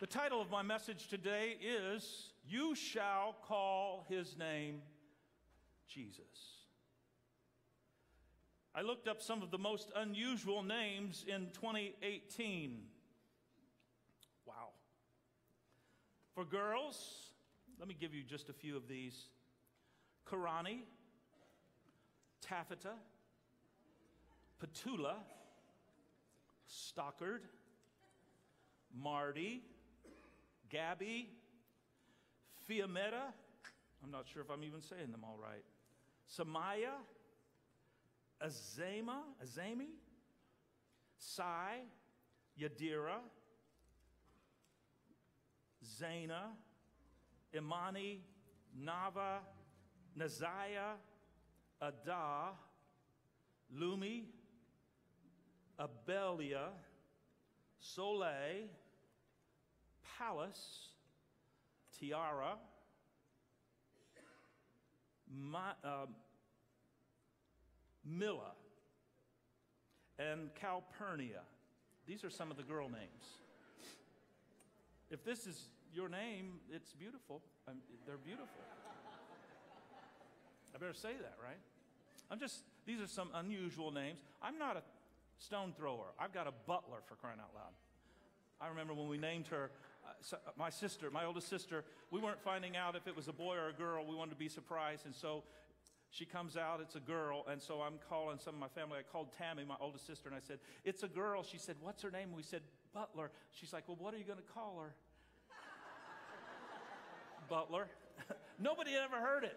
The title of my message today is You Shall Call His Name Jesus. I looked up some of the most unusual names in 2018. Wow. For girls, let me give you just a few of these Karani, Taffeta, Petula, Stockard, Marty, Gabby, Fiametta, I'm not sure if I'm even saying them all right, Samaya, Azama, Azami, Sai, Yadira, Zaina, Imani, Nava, Naziah, Ada, Lumi, Abelia, Soleil, Palace, Tiara, Ma, uh, Milla, and Calpurnia. These are some of the girl names. If this is your name, it's beautiful. Um, they're beautiful. I better say that, right? I'm just, these are some unusual names. I'm not a stone thrower. I've got a butler for crying out loud. I remember when we named her, Uh, my sister, my oldest sister, we weren't finding out if it was a boy or a girl. We wanted to be surprised. And so she comes out, it's a girl. And so I'm calling some of my family. I called Tammy, my oldest sister, and I said, It's a girl. She said, What's her name? We said, Butler. She's like, Well, what are you going to call her? Butler. Nobody had ever heard it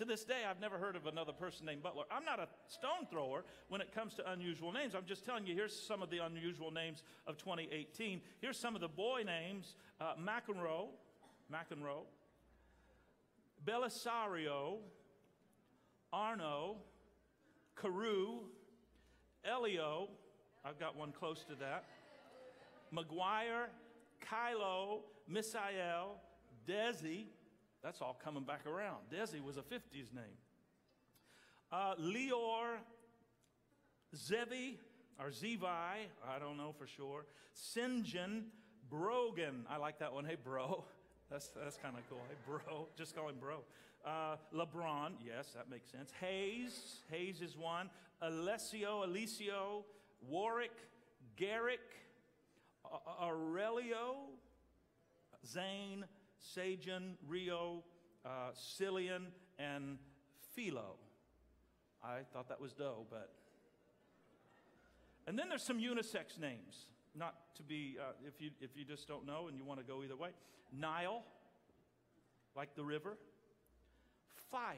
to this day, I've never heard of another person named Butler. I'm not a stone thrower when it comes to unusual names. I'm just telling you, here's some of the unusual names of 2018. Here's some of the boy names uh, McEnroe, McEnroe, Belisario, Arno, Carew, Elio, I've got one close to that, McGuire, Kylo, Misael, Desi, that's all coming back around. Desi was a 50s name. Uh, Leor, Zevi, or Zevi, I don't know for sure. Sinjin, Brogan, I like that one. Hey, bro. That's, that's kind of cool. Hey, bro. Just call him bro. Uh, LeBron, yes, that makes sense. Hayes, Hayes is one. Alessio, Alessio. Warwick, Garrick, Aurelio, Zane, Sajan, Rio, uh, Cillian, and Philo. I thought that was Doe, but. And then there's some unisex names, not to be, uh, if, you, if you just don't know and you want to go either way. Nile, like the river. Fire.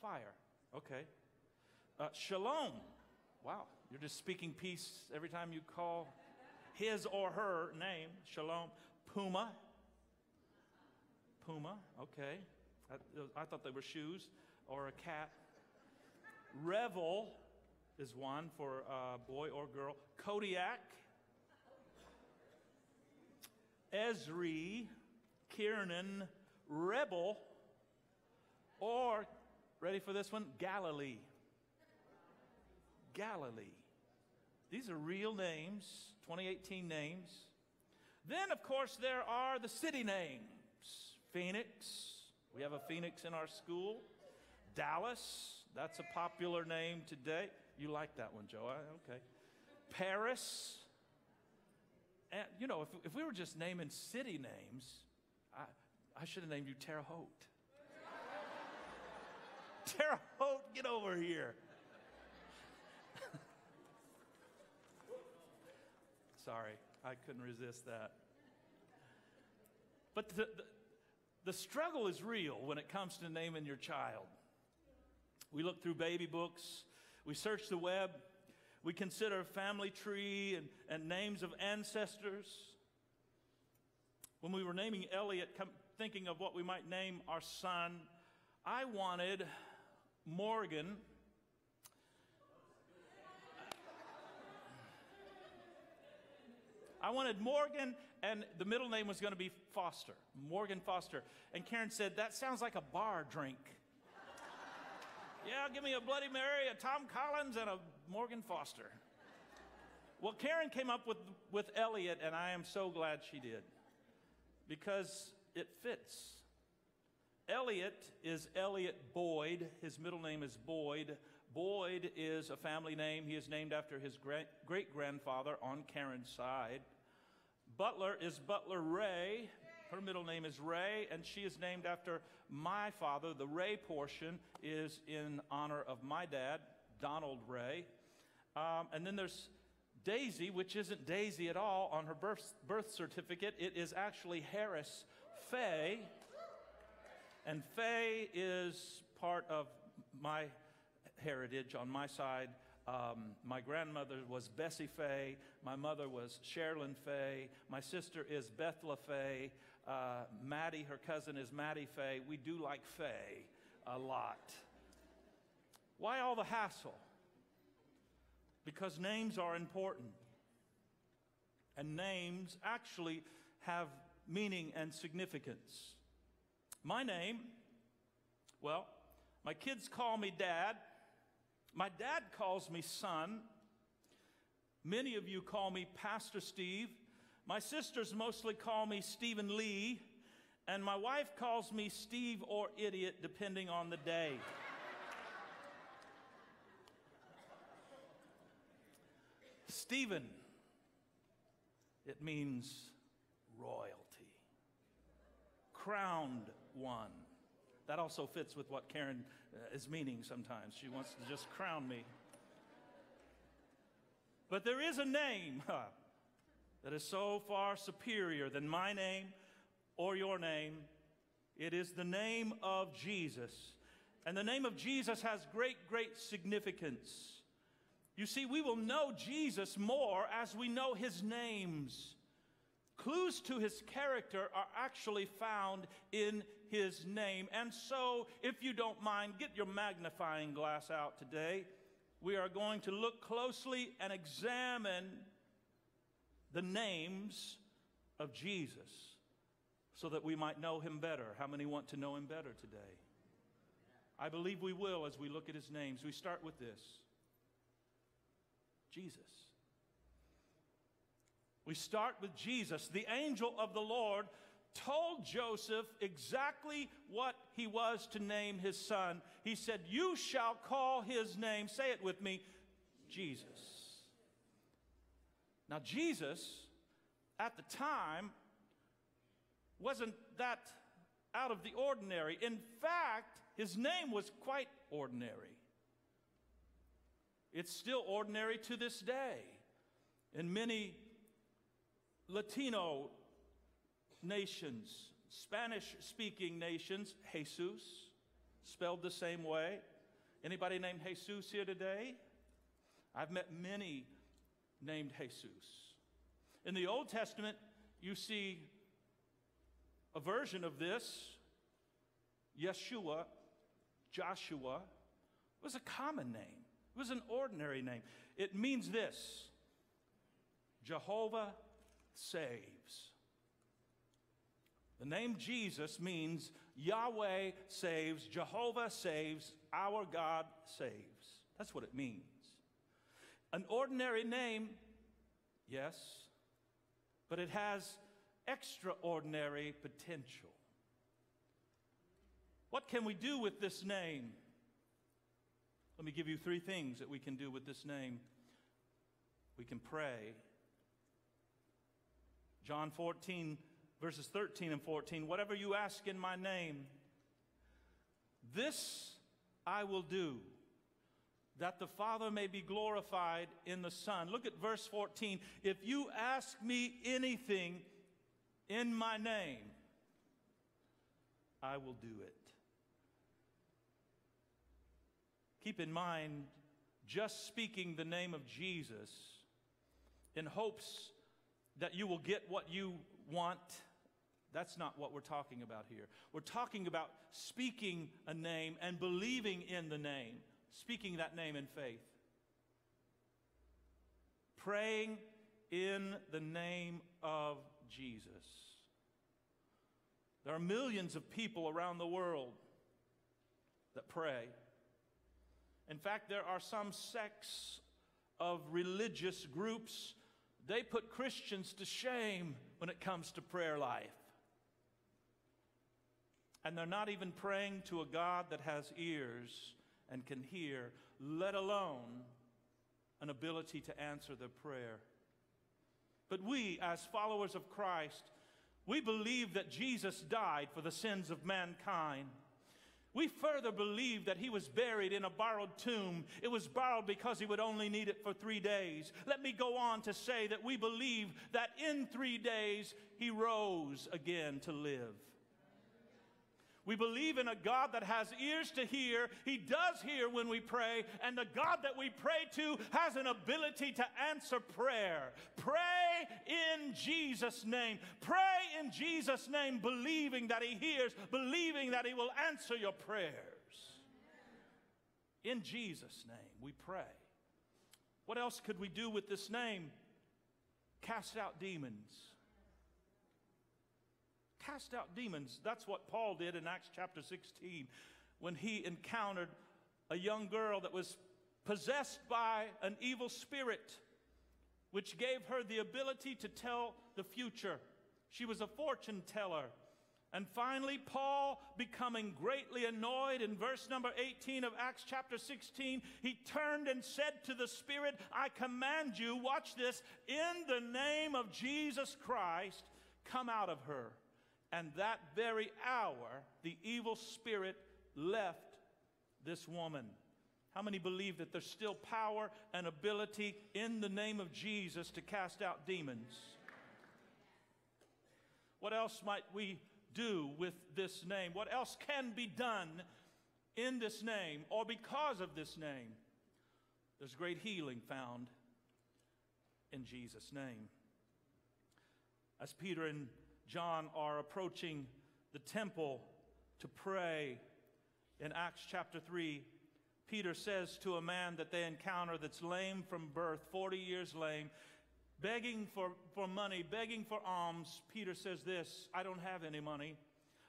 Fire. Okay. Uh, shalom. Wow. You're just speaking peace every time you call his or her name. Shalom. Puma. Puma, okay. I, I, thought they were shoes or a cat. Revel is one for a boy or girl. Kodiak. Esri, Kiernan, Rebel, or, ready for this one? Galilee. Galilee. These are real names, 2018 names. Then, of course, there are the city names Phoenix. We have a Phoenix in our school. Dallas. That's a popular name today. You like that one, Joe? Okay. Paris. And, you know, if, if we were just naming city names, I, I should have named you Terre Haute. Terre Haute, get over here. Sorry. I couldn't resist that. But the, the, the, struggle is real when it comes to naming your child. We look through baby books, we search the web, we consider family tree and, and names of ancestors. When we were naming Elliot, thinking of what we might name our son, I wanted Morgan I wanted Morgan, and the middle name was going to be Foster, Morgan Foster. And Karen said, That sounds like a bar drink. yeah, give me a Bloody Mary, a Tom Collins, and a Morgan Foster. Well, Karen came up with, with Elliot, and I am so glad she did because it fits. Elliot is Elliot Boyd. His middle name is Boyd. Boyd is a family name. He is named after his great grandfather on Karen's side. Butler is Butler Ray. Her middle name is Ray, and she is named after my father. The Ray portion is in honor of my dad, Donald Ray. Um, and then there's Daisy, which isn't Daisy at all on her birth, birth certificate. It is actually Harris Fay. And Fay is part of my heritage on my side. Um, my grandmother was Bessie Fay. My mother was Sherilyn Fay. My sister is Bethla Fay. Uh, Maddie, her cousin, is Maddie Fay. We do like Fay a lot. Why all the hassle? Because names are important. And names actually have meaning and significance. My name, well, my kids call me dad. My dad calls me son. Many of you call me Pastor Steve. My sisters mostly call me Stephen Lee. And my wife calls me Steve or idiot, depending on the day. Stephen, it means royalty crowned one. That also fits with what Karen uh, is meaning sometimes. She wants to just crown me. But there is a name huh, that is so far superior than my name or your name. It is the name of Jesus. And the name of Jesus has great, great significance. You see, we will know Jesus more as we know his names. Clues to his character are actually found in his name. And so, if you don't mind, get your magnifying glass out today. We are going to look closely and examine the names of Jesus so that we might know him better. How many want to know him better today? I believe we will as we look at his names. We start with this Jesus. We start with Jesus. The angel of the Lord told Joseph exactly what he was to name his son. He said, You shall call his name, say it with me, Jesus. Now, Jesus, at the time, wasn't that out of the ordinary. In fact, his name was quite ordinary. It's still ordinary to this day. In many Latino nations, Spanish speaking nations, Jesus, spelled the same way. Anybody named Jesus here today? I've met many named Jesus. In the Old Testament, you see a version of this. Yeshua, Joshua, was a common name. It was an ordinary name. It means this Jehovah saves. The name Jesus means Yahweh saves, Jehovah saves, our God saves. That's what it means. An ordinary name, yes, but it has extraordinary potential. What can we do with this name? Let me give you three things that we can do with this name. We can pray John 14, verses 13 and 14. Whatever you ask in my name, this I will do, that the Father may be glorified in the Son. Look at verse 14. If you ask me anything in my name, I will do it. Keep in mind, just speaking the name of Jesus in hopes that you will get what you want. That's not what we're talking about here. We're talking about speaking a name and believing in the name, speaking that name in faith. Praying in the name of Jesus. There are millions of people around the world that pray. In fact, there are some sects of religious groups, they put Christians to shame when it comes to prayer life. And they're not even praying to a God that has ears and can hear, let alone an ability to answer their prayer. But we, as followers of Christ, we believe that Jesus died for the sins of mankind. We further believe that he was buried in a borrowed tomb. It was borrowed because he would only need it for three days. Let me go on to say that we believe that in three days he rose again to live. We believe in a God that has ears to hear. He does hear when we pray, and the God that we pray to has an ability to answer prayer. In Jesus' name. Pray in Jesus' name, believing that He hears, believing that He will answer your prayers. In Jesus' name, we pray. What else could we do with this name? Cast out demons cast out demons. That's what Paul did in Acts chapter 16 when he encountered a young girl that was possessed by an evil spirit, which gave her the ability to tell the future. She was a fortune teller. And finally, Paul, becoming greatly annoyed in verse number 18 of Acts chapter 16, he turned and said to the Spirit, I command you, watch this, in the name of Jesus Christ, come out of her. And that very hour, the evil spirit left this woman. How many believe that there's still power and ability in the name of Jesus to cast out demons? What else might we do with this name? What else can be done in this name or because of this name? There's great healing found in Jesus' name. As Peter and John are approaching the temple to pray. In Acts chapter 3, Peter says to a man that they encounter that's lame from birth, 40 years lame, begging for, for money, begging for alms, Peter says this I don't have any money.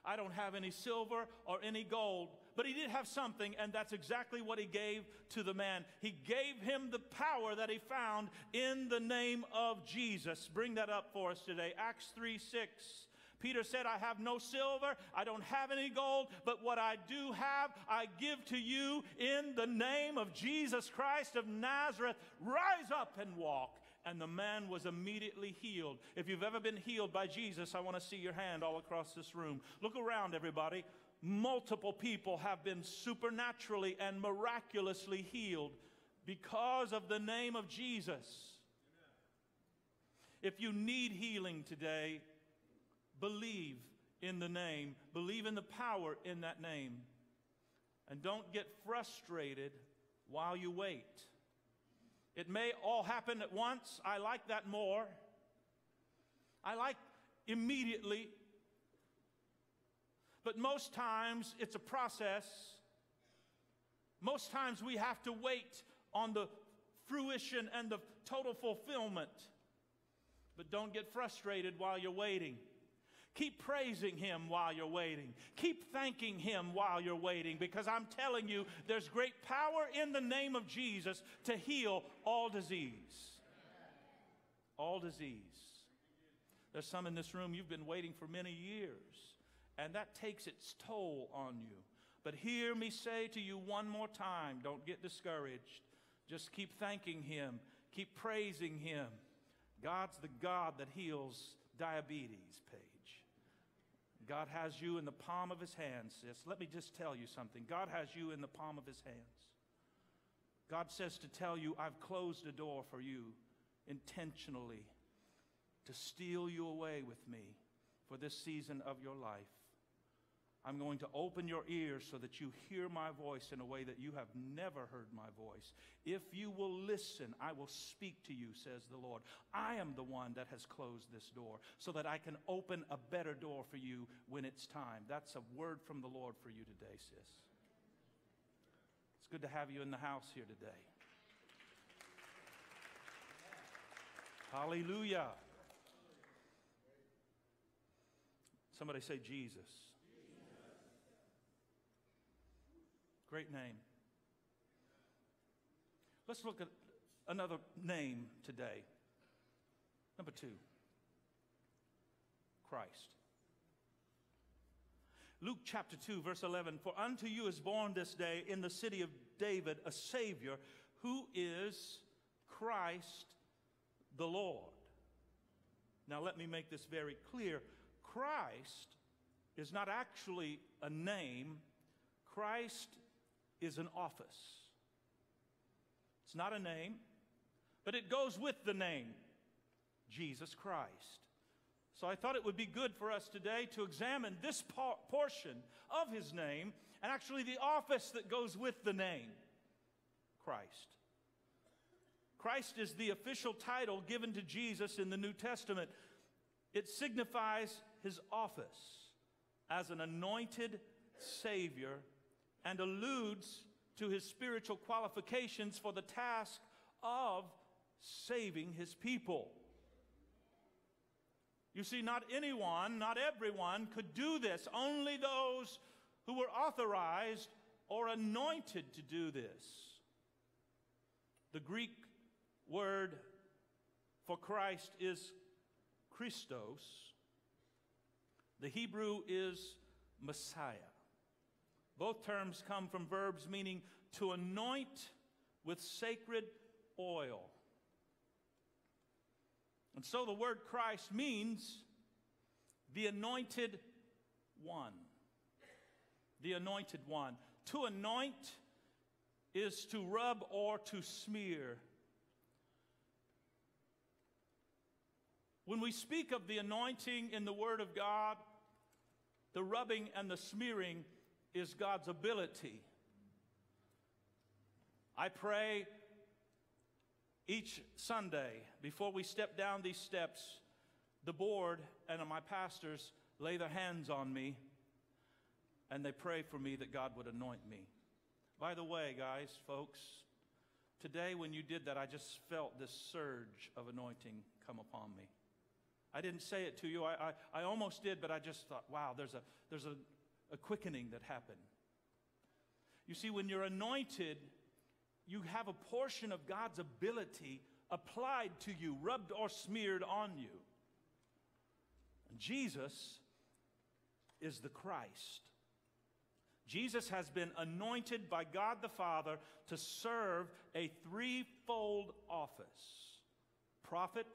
I don't have any silver or any gold, but he did have something, and that's exactly what he gave to the man. He gave him the power that he found in the name of Jesus. Bring that up for us today. Acts 3 6. Peter said, I have no silver, I don't have any gold, but what I do have, I give to you in the name of Jesus Christ of Nazareth. Rise up and walk and the man was immediately healed. If you've ever been healed by Jesus, I want to see your hand all across this room. Look around, everybody. Multiple people have been supernaturally and miraculously healed because of the name of Jesus. If you need healing today, believe in the name, believe in the power in that name, and don't get frustrated while you wait. It may all happen at once. I like that more. I like immediately. But most times it's a process. Most times we have to wait on the fruition and the total fulfillment. But don't get frustrated while you're waiting. Keep praising Him while you're waiting. Keep thanking Him while you're waiting because I'm telling you, there's great power in the name of Jesus to heal all disease. All disease. There's some in this room, you've been waiting for many years, and that takes its toll on you. But hear me say to you one more time don't get discouraged. Just keep thanking Him, keep praising Him. God's the God that heals diabetes. God has you in the palm of his hands, sis. Let me just tell you something. God has you in the palm of his hands. God says to tell you, I've closed a door for you intentionally to steal you away with me for this season of your life. I'm going to open your ears so that you hear my voice in a way that you have never heard my voice. If you will listen, I will speak to you, says the Lord. I am the one that has closed this door so that I can open a better door for you when it's time. That's a word from the Lord for you today, sis. It's good to have you in the house here today. Hallelujah. Somebody say Jesus. Great name. Let's look at another name today. Number two, Christ. Luke chapter 2, verse 11 For unto you is born this day in the city of David a Savior who is Christ the Lord. Now, let me make this very clear Christ is not actually a name, Christ is an office. It's not a name, but it goes with the name Jesus Christ. So I thought it would be good for us today to examine this por- portion of his name and actually the office that goes with the name Christ. Christ is the official title given to Jesus in the New Testament. It signifies his office as an anointed Savior and alludes to his spiritual qualifications for the task of saving his people. You see, not anyone, not everyone could do this. Only those who were authorized or anointed to do this. The Greek word for Christ is Christos. The Hebrew is Messiah. Both terms come from verbs meaning to anoint with sacred oil. And so the word Christ means the anointed one. The anointed one. To anoint is to rub or to smear. When we speak of the anointing in the Word of God, the rubbing and the smearing is God's ability. I pray each Sunday before we step down these steps, the board and my pastors lay their hands on me and they pray for me that God would anoint me. By the way, guys, folks, today when you did that, I just felt this surge of anointing come upon me. I didn't say it to you. I, I, I almost did, but I just thought, wow, there's, a, there's a, a quickening that happened. You see, when you're anointed, you have a portion of God's ability applied to you, rubbed or smeared on you. And Jesus is the Christ. Jesus has been anointed by God the Father to serve a threefold office prophet,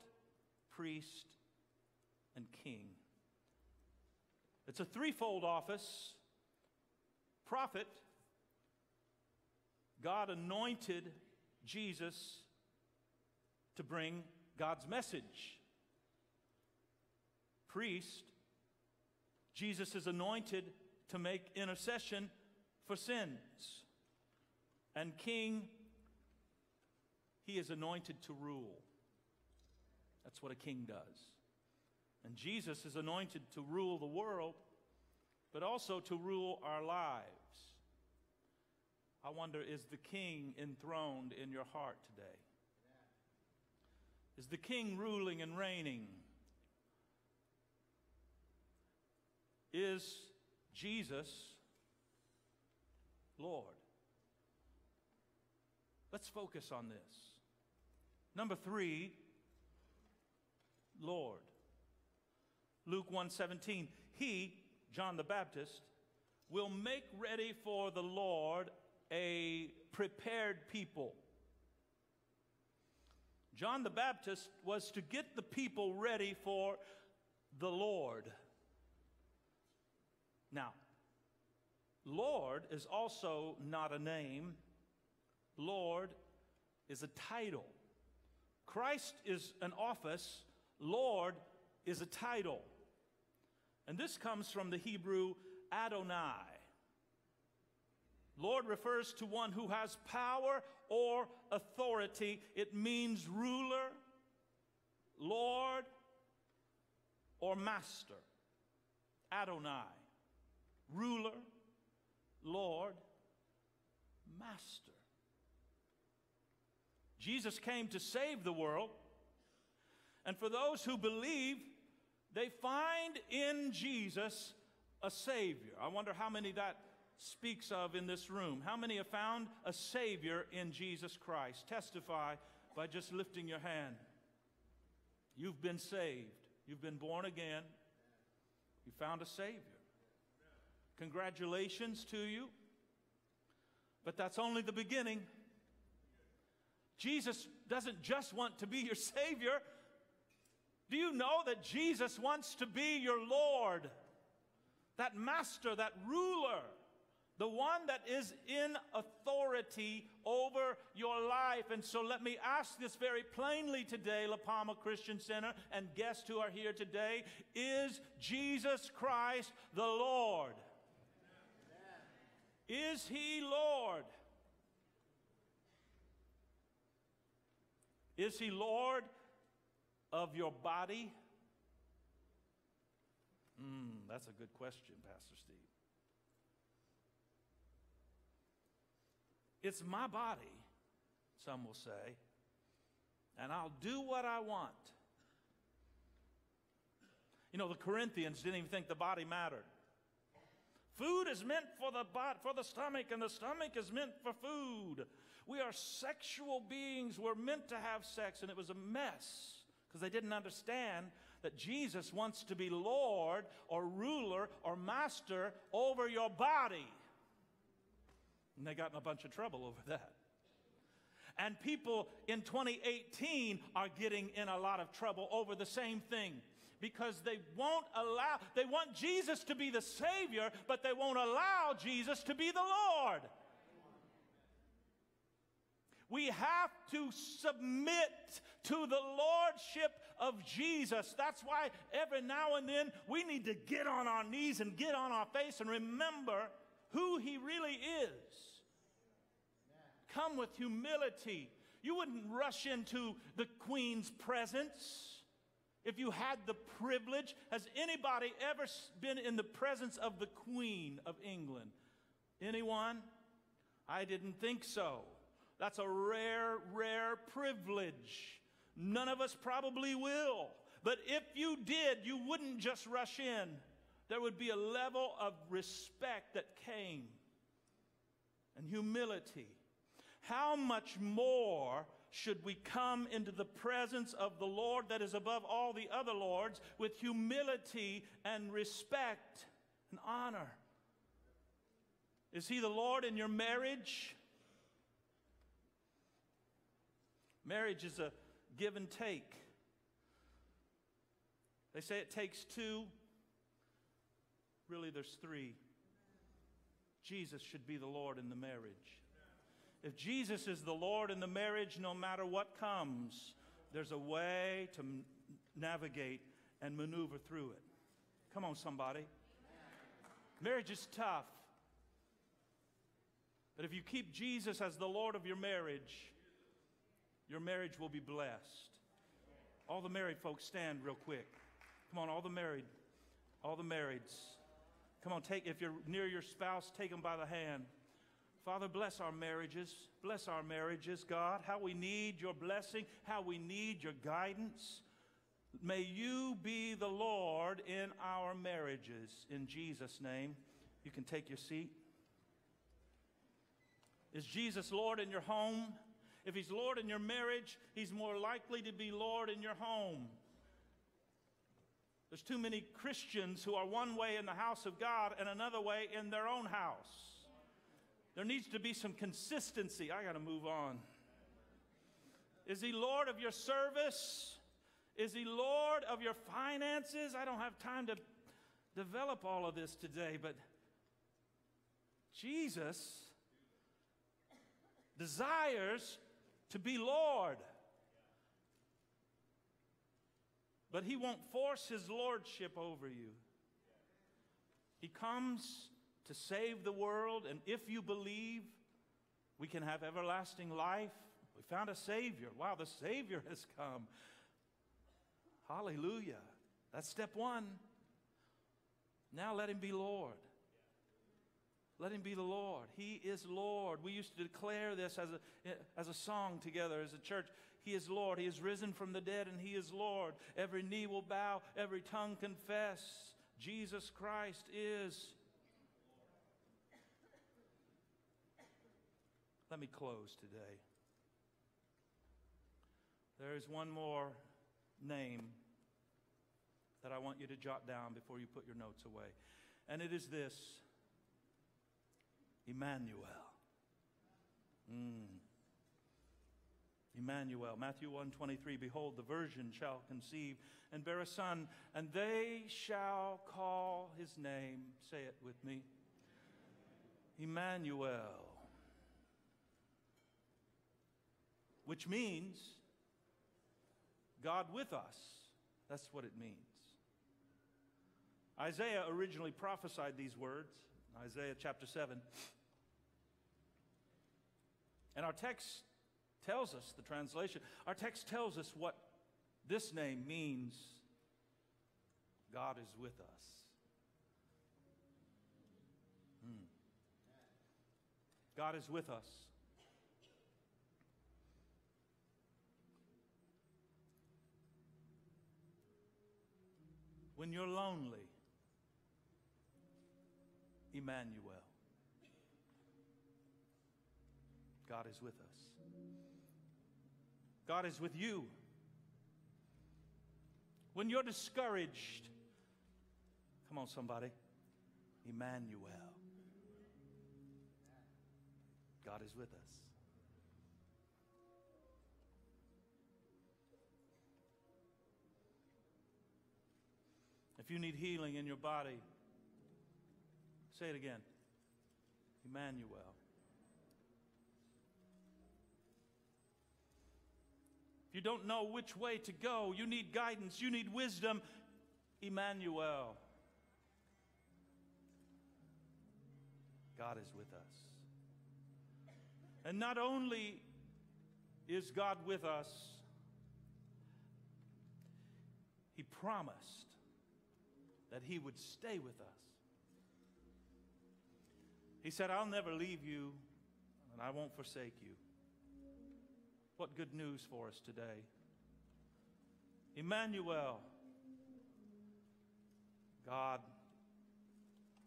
priest, and king. It's a threefold office prophet, God anointed Jesus to bring God's message. Priest, Jesus is anointed to make intercession for sins. And king, he is anointed to rule. That's what a king does. And Jesus is anointed to rule the world, but also to rule our lives. I wonder is the king enthroned in your heart today? Is the king ruling and reigning? Is Jesus Lord? Let's focus on this. Number 3, Lord. Luke 1:17. He, John the Baptist, will make ready for the Lord a prepared people. John the Baptist was to get the people ready for the Lord. Now, Lord is also not a name, Lord is a title. Christ is an office, Lord is a title. And this comes from the Hebrew Adonai. Lord refers to one who has power or authority. It means ruler, Lord, or master. Adonai. Ruler, Lord, master. Jesus came to save the world. And for those who believe, they find in Jesus a Savior. I wonder how many that speaks of in this room. How many have found a Savior in Jesus Christ? Testify by just lifting your hand. You've been saved. You've been born again. You found a Savior. Congratulations to you. But that's only the beginning. Jesus doesn't just want to be your Savior. Do you know that Jesus wants to be your Lord? That master, that ruler, the one that is in authority over your life. And so let me ask this very plainly today, La Palma Christian Center, and guests who are here today Is Jesus Christ the Lord? Is he Lord? Is he Lord of your body? Mm, that's a good question, Pastor Steve. It's my body, some will say, and I'll do what I want. You know, the Corinthians didn't even think the body mattered. Food is meant for the body, for the stomach, and the stomach is meant for food. We are sexual beings. We're meant to have sex, and it was a mess because they didn't understand that Jesus wants to be Lord or ruler or master over your body. And they got in a bunch of trouble over that. And people in 2018 are getting in a lot of trouble over the same thing because they won't allow, they want Jesus to be the Savior, but they won't allow Jesus to be the Lord. We have to submit to the Lordship of Jesus. That's why every now and then we need to get on our knees and get on our face and remember who He really is. Come with humility. You wouldn't rush into the Queen's presence if you had the privilege, has anybody ever been in the presence of the Queen of England? Anyone? I didn't think so. That's a rare, rare privilege. None of us probably will. But if you did, you wouldn't just rush in. There would be a level of respect that came and humility. How much more should we come into the presence of the Lord that is above all the other lords with humility and respect and honor. Is He the Lord in your marriage? Marriage is a give and take. They say it takes two. Really, there's three. Jesus should be the Lord in the marriage. If Jesus is the Lord in the marriage, no matter what comes, there's a way to navigate and maneuver through it. Come on, somebody. Marriage is tough. But if you keep Jesus as the Lord of your marriage, your marriage will be blessed. All the married folks stand real quick. Come on, all the married, all the marrieds. Come on, take if you're near your spouse, take them by the hand. Father, bless our marriages. Bless our marriages, God. How we need your blessing, how we need your guidance. May you be the Lord in our marriages. In Jesus' name, you can take your seat. Is Jesus Lord in your home? If He's Lord in your marriage, He's more likely to be Lord in your home. There's too many Christians who are one way in the house of God and another way in their own house. There needs to be some consistency. I got to move on. Is he Lord of your service? Is he Lord of your finances? I don't have time to develop all of this today, but Jesus desires to be Lord. But he won't force his lordship over you. He comes to save the world, and if you believe, we can have everlasting life. We found a Savior. Wow, the Savior has come. Hallelujah. That's step one. Now let Him be Lord. Let Him be the Lord. He is Lord. We used to declare this as a, as a song together as a church. He is Lord. He is risen from the dead, and He is Lord. Every knee will bow, every tongue confess Jesus Christ is Let me close today. There is one more name that I want you to jot down before you put your notes away. And it is this Emmanuel. Mm. Emmanuel, Matthew 1:23 Behold the virgin shall conceive and bear a son and they shall call his name say it with me Emmanuel which means God with us that's what it means Isaiah originally prophesied these words Isaiah chapter 7 and our text tells us, the translation, our text tells us what this name means God is with us. Hmm. God is with us. When you're lonely, Emmanuel, God is with us. God is with you. When you're discouraged, come on, somebody, Emmanuel. God is with us. If you need healing in your body, say it again Emmanuel. If you don't know which way to go, you need guidance, you need wisdom, Emmanuel. God is with us. And not only is God with us, He promised that He would stay with us. He said, I'll never leave you and I won't forsake you. What good news for us today. Emmanuel, God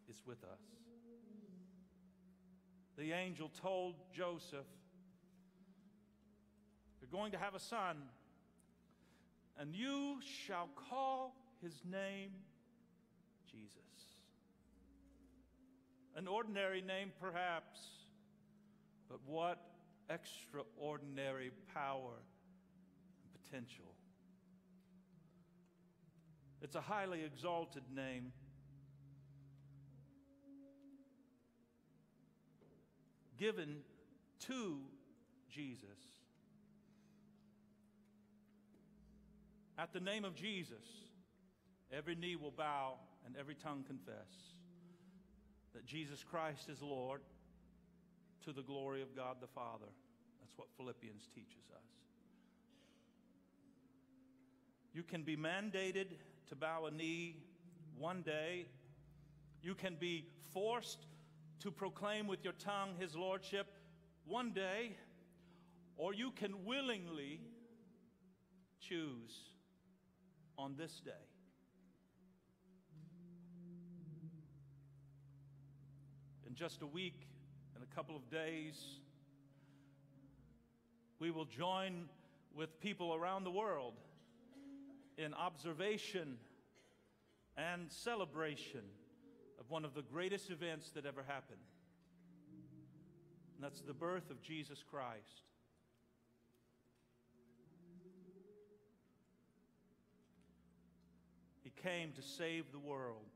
is with us. The angel told Joseph, You're going to have a son, and you shall call his name Jesus. An ordinary name, perhaps, but what extraordinary power and potential. It's a highly exalted name. Given to Jesus. At the name of Jesus, every knee will bow and every tongue confess that Jesus Christ is Lord to the glory of God the Father. That's what Philippians teaches us. You can be mandated to bow a knee one day. You can be forced to proclaim with your tongue his lordship one day, or you can willingly choose on this day. In just a week, in a couple of days, we will join with people around the world in observation and celebration of one of the greatest events that ever happened. And that's the birth of Jesus Christ. He came to save the world.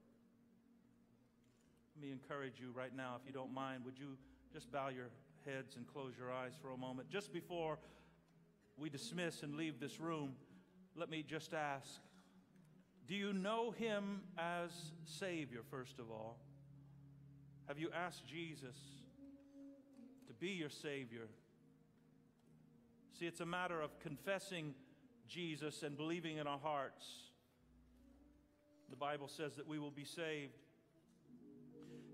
Let me encourage you right now, if you don't mind, would you just bow your heads and close your eyes for a moment. Just before we dismiss and leave this room, let me just ask Do you know him as Savior, first of all? Have you asked Jesus to be your Savior? See, it's a matter of confessing Jesus and believing in our hearts. The Bible says that we will be saved.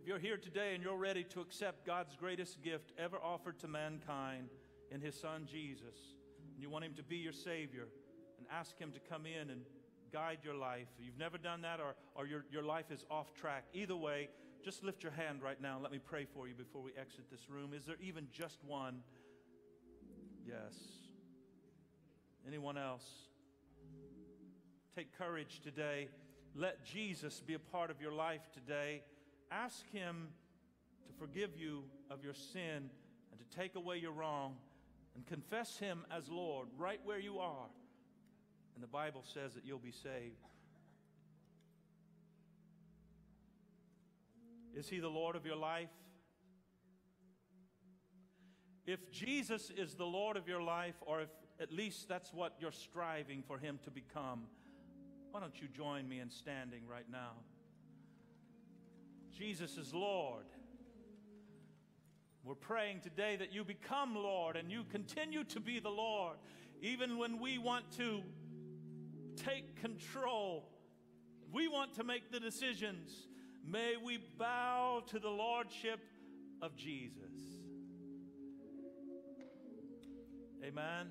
If you're here today and you're ready to accept God's greatest gift ever offered to mankind in His Son Jesus, and you want Him to be your Savior, and ask Him to come in and guide your life, you've never done that, or, or your, your life is off track, either way, just lift your hand right now and let me pray for you before we exit this room. Is there even just one? Yes. Anyone else? Take courage today. Let Jesus be a part of your life today. Ask Him to forgive you of your sin and to take away your wrong and confess Him as Lord right where you are. And the Bible says that you'll be saved. Is He the Lord of your life? If Jesus is the Lord of your life, or if at least that's what you're striving for Him to become, why don't you join me in standing right now? Jesus is Lord. We're praying today that you become Lord and you continue to be the Lord, even when we want to take control. We want to make the decisions. May we bow to the Lordship of Jesus. Amen.